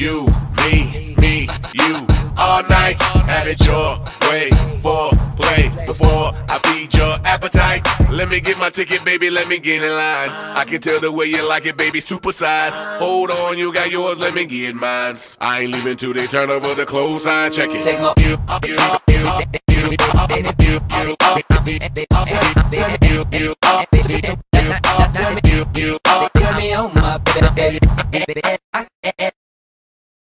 you, me, me, you. All night, have it your way for play before I feed your appetite. Let me get my ticket, baby, let me get in line. I can tell the way you like it, baby, super size. Hold on, you got yours, let me get mine. I ain't leaving till they turn over the clothes sign. Check it. Take my- You, you, you, you, you, you, you, you, you, you, Turn me on, my baby. I